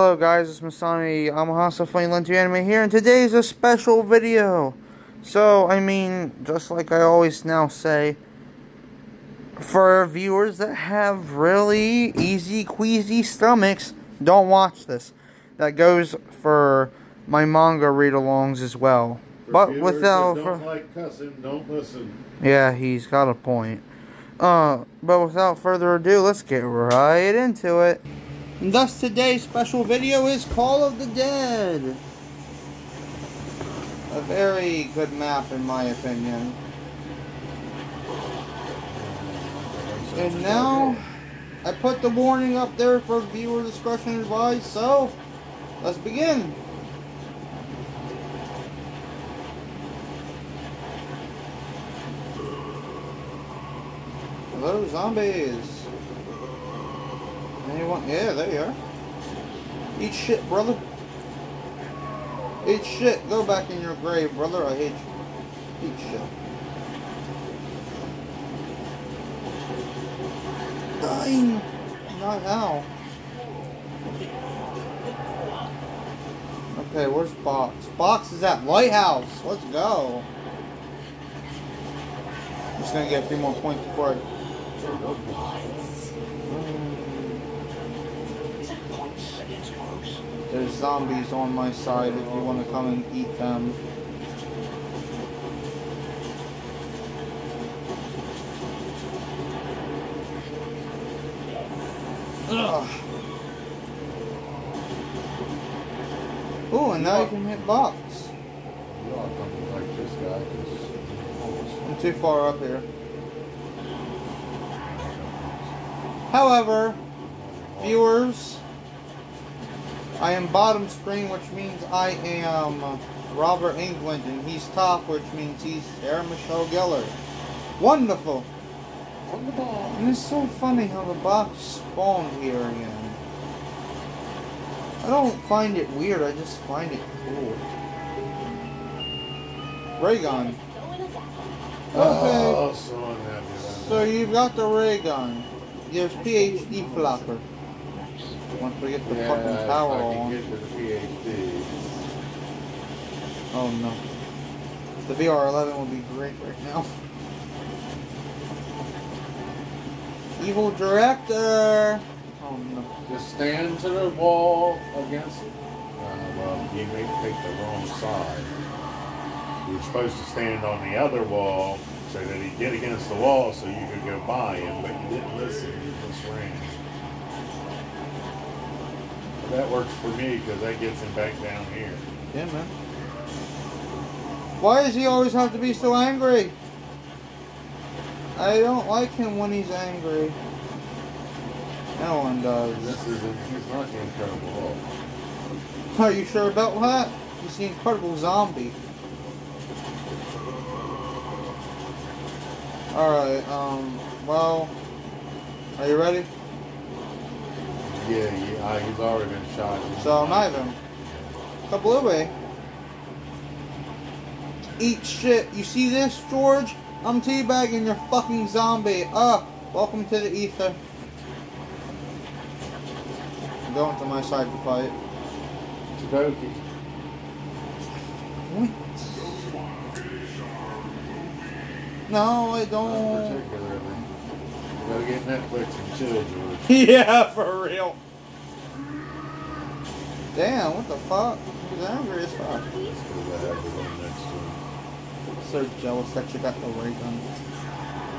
Hello guys, it's Masami Amahasa Funny Lento Anime here, and today is a special video. So, I mean, just like I always now say, for viewers that have really easy, queasy stomachs, don't watch this. That goes for my manga read-alongs as well. For but without... don't like cussing, don't listen. yeah, he's got a point. Uh, but without further ado, let's get right into it. And thus today's special video is Call of the Dead. A very good map in my opinion. And now, I put the warning up there for viewer discretion advised, so let's begin. Hello, zombies. Anyone? Yeah, there you are. Eat shit, brother. Eat shit. Go back in your grave, brother. I hate you. Eat shit. Dying. Not now. Okay, where's Box? Box is at Lighthouse. Let's go. I'm Just gonna get a few more points before I There's zombies on my side if you want to come and eat them. Ugh. Ooh, and now you can hit box. You ought like this guy, I'm too far up here. However, viewers, I am bottom screen, which means I am Robert Englund, and he's top, which means he's Sarah Michelle Gellar. Wonderful! Wonderful. And it's so funny how the box spawned here again. I don't find it weird, I just find it cool. Ray gun. Okay. Oh, so unhappy. So you've got the ray gun. There's PhD flopper. Once we get the yeah, fucking power I on. get the PhD. Oh no. The VR11 would be great right now. Evil director. Oh no. Just stand to the wall against. Uh, well, you may pick the wrong side. You're supposed to stand on the other wall so that he'd get against the wall so you could go by him, but you didn't listen. You just ran. That works for me because that gets him back down here. Yeah, man. Why does he always have to be so angry? I don't like him when he's angry. No one does. This is he's not the Incredible Hulk. Are you sure about that? He's the incredible zombie. Alright, um, well, are you ready? Yeah, yeah, uh, he's already been shot. So, knife him. Kablooey. Eat shit. You see this, George? I'm teabagging your fucking zombie. Ah, welcome to the ether. I'm going to my side to fight. Tadoki. What? No, I don't. Particularly. Go get Netflix and chill, George. yeah, for real. Damn, what the fuck? He's angry as fuck. I have the one next to him. So jealous that you got the ray gun.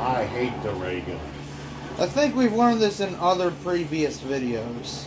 I hate the ray gun. I think we've learned this in other previous videos.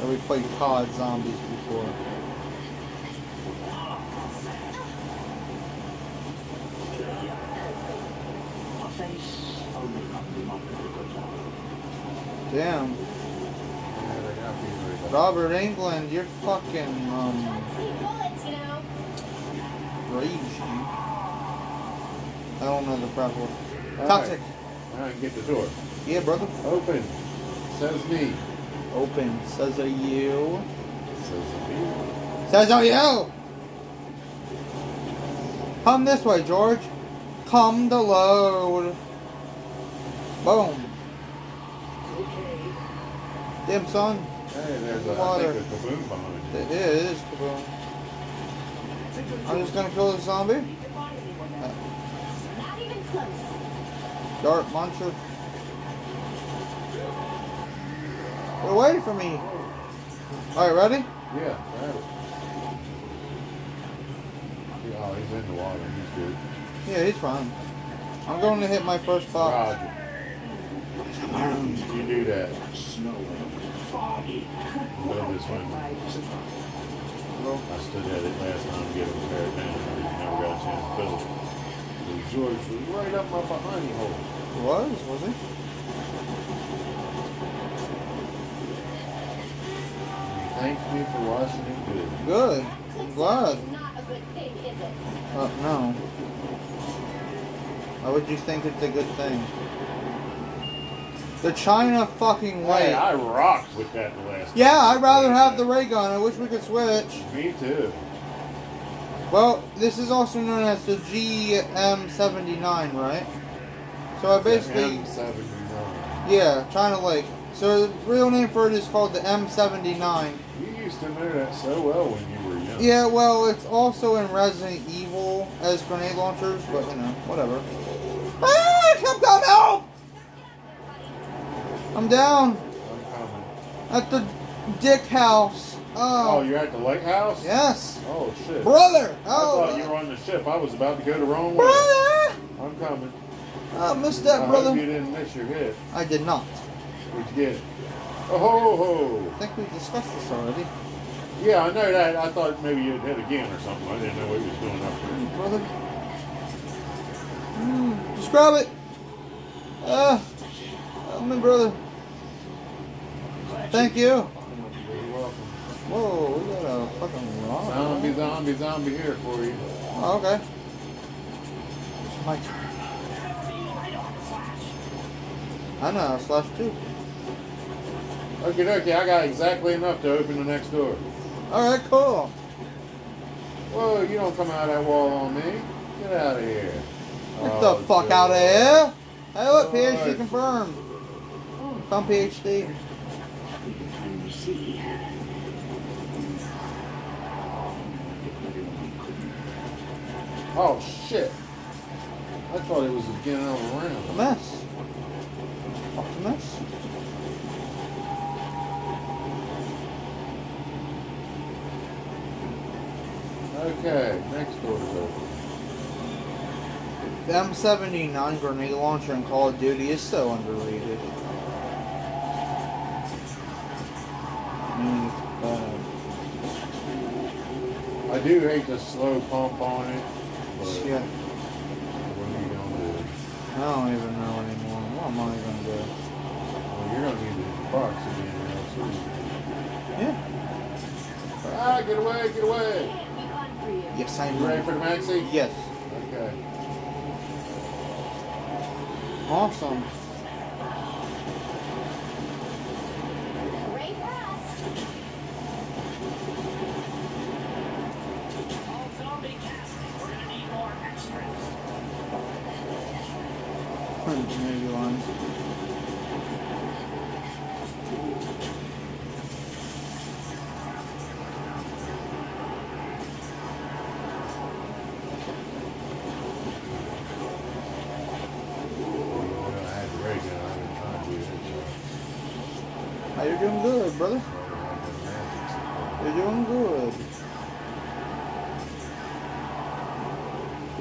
Where we played COD Zombies before. Damn. Yeah, they got these ray guns. Robert Englund, you're fucking, um, rage. I don't know the proper word. All Toxic. right. All right, get the door. Yeah, brother. Open. Says me. Open. Says a you. Says me. Says a you. Come this way, George. Come to load. Boom. Damn, son. Hey, there's a, I think a kaboom behind you. It is kaboom. I'm just gonna kill the zombie. Not even close. Dart muncher. Get away from me. Alright, ready? Yeah, it. Yeah, Oh, he's in the water. He's good. Yeah, he's fine. I'm going to hit my first box. Roger. You do that. Go this way. Go. I stood at it last time to get it repaired down. Never got a chance to build it. George was right up my behind hole. Was, was he? Thank me for washing it good. Good. I'm glad. Not a good thing, is it? Uh, no. Why would you think it's a good thing? The China fucking Hey, way. I rocked with that the last Yeah, time. I'd rather have the ray gun. I wish we could switch. Me too. Well, this is also known as the GM79, right? So I basically, M79. yeah, China Lake. So the real name for it is called the M79. You used to know that so well when you were young. Yeah, well, it's also in Resident Evil as grenade launchers, but you know, whatever. Ah, come, come, help! I'm down I'm coming. at the dick house. Oh, Oh, you're at the lake house? yes, Oh, shit. brother. Oh, I thought you were on the ship. I was about to go the wrong way. brother. I'm coming. I missed that, I that, hope you didn't miss your hit. I did not. What'd you get? Oh, ho, ho. I think we discussed this already, Yeah, I know that. I thought maybe you'd hit again or something. I didn't know what he was doing up there. brother. Mm, grab it. Ah, help me, brother. Thank you. You're welcome. Whoa, we got a fucking rock. Zombie, zombie, zombie here for you. Oh, okay. It's my turn. I know, slash two. Okay, okay, I got exactly enough to open the next door. Alright, cool. Whoa, you don't come out of that wall on me. Get out of here. Get Oh, the fuck out of here. Hey, look, PhD confirmed. Found PhD. Oh, shit. I thought it was getting all A around. mess. Fuck a mess. Okay, next door's open. The M79 grenade launcher in Call of Duty is so underrated. Mm. I do hate the slow pump on it, but Yeah, what are you gonna do? I don't even know anymore. What am I gonna do? Well, you're gonna need the box again now, too. Yeah. Ah, get away, get away! Can't be fun for you. Yes, I You ready for the maxi? Yes. Okay. Awesome. Hooray for us. All zombie cast. We're gonna need more extras. Maybe lines. Well, I had the ray gun. I didn't try to do it. How you doing good, brother? So I had the magic. You're doing good.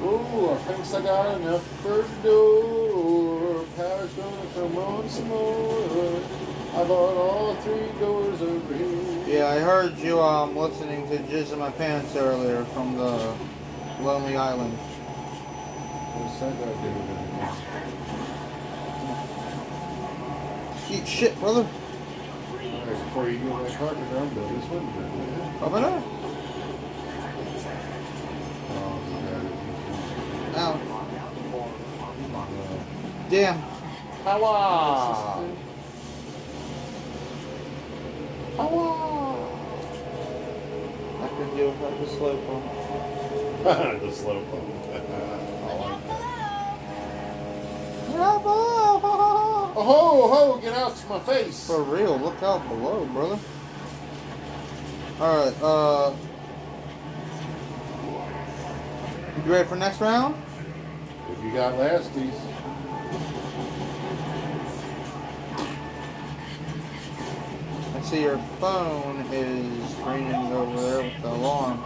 Ooh, I think I got enough for the door. Power's gonna come on some more. I bought all three doors over here. Yeah, I heard you um listening to Jizz in My Pants earlier from the Lonely Island. What's that got to do? Eat shit, brother. All right, before you get that carpenter, I'm building this window. man. Up and up. Oh, you Ow. got it. Damn. Power! Power! I could do without the slow pump. the slow pump. I like that. out below. Oh, ho, ho, get out to my face. For real, look out below, brother. Alright, uh. You ready for next round? If you got lasties, I see your phone is ringing over there with the alarm.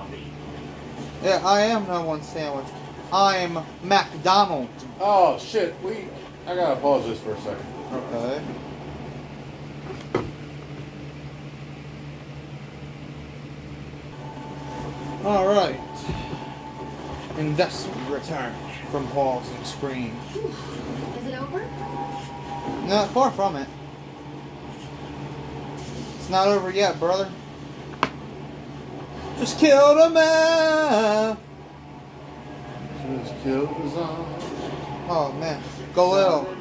Yeah, I am no one sandwich. I'm McDonald. oh shit, we. I gotta pause this for a second. Okay. Alright. And thus we return from pausing screen. Is it over? Not far from it. It's not over yet, brother. Just killed a man. Just killed his arm. Oh man, Galil,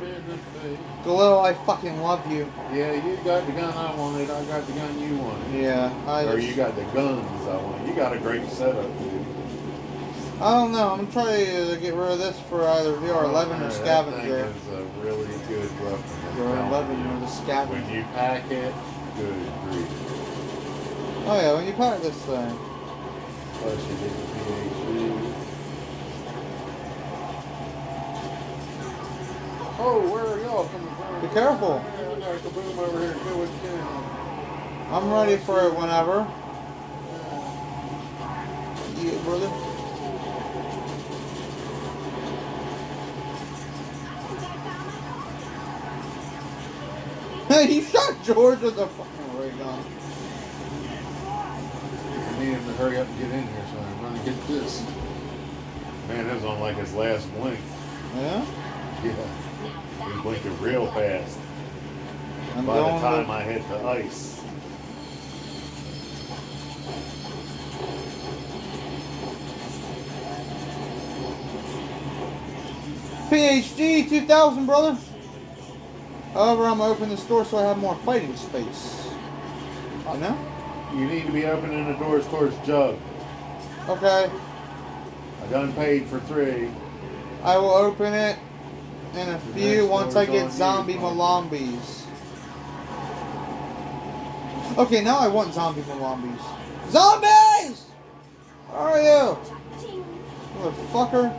Galil, I fucking love you. Yeah, you got the gun I wanted. I got the gun you wanted. Yeah, I. Or you got the guns I wanted. You got a great setup, dude. I don't know. I'm trying to get rid of this for either VR11 or That Scavenger. thing is a really good weapon. VR11 telling or the you. When you pack it, good grief. Oh yeah, when you pack this thing. Plus you get the. Oh, where are y'all coming from? Be careful. I got a kaboom over here. Do what you can. I'm ready for it whenever. Yeah, brother. Hey, he shot George with a fucking ray gun. I need him to hurry up and get in here so I can run and get this. Man, it was on like his last blink. Yeah? Yeah. Was blinking real fast. I'm By the time I hit the ice. PhD 2000, brother. However, I'm gonna open the store so I have more fighting space. You know? You need to be opening the doors towards Jug. Okay. I done paid for three. I will open it in a few once I get zombie. Malombies. Okay, now I want zombie Malombies. Zombies! Where are you? Motherfucker.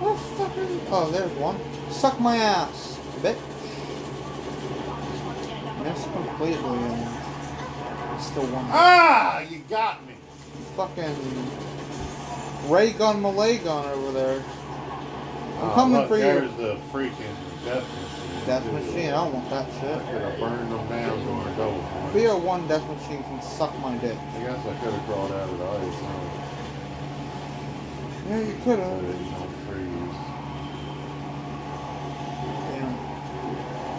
Motherfucker. Oh, there's one. Suck my ass, bitch. That's completely in. Still one. Ah, you got me. Fucking ray gun malay gun over there. I'm Oh, coming look, for you. There's the freaking death machine. Death too. machine. I don't want that I shit. could have burned them down going double. point. BO1 death machine can suck my dick. I guess I could have crawled out of the ice huh? Yeah, you could so have. you don't freeze. Damn.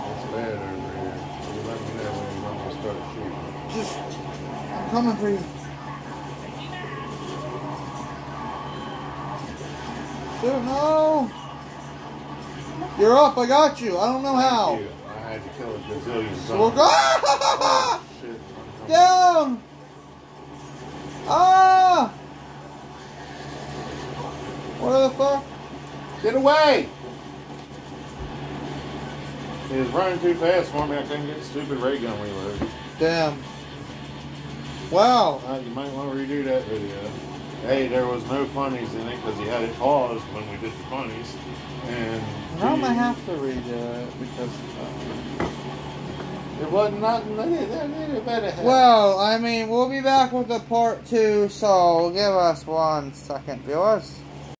It's bad over here. You let me know when want to start shooting. Just, I'm coming for you. No! You're up, I got you. I don't know how. I had to kill a gazillion zombies. go. Oh. Down! Ah! What the fuck? Get away! He was running too fast for me. I couldn't get the stupid ray gun reload. Damn. Wow. Uh, you might want to redo that video. Hey, there was no funnies in it because he had it paused when we did the funnies. And I'm gonna have to redo it because. Uh, It wasn't nothing. Well, I mean, we'll be back with the part two, so give us one second, viewers.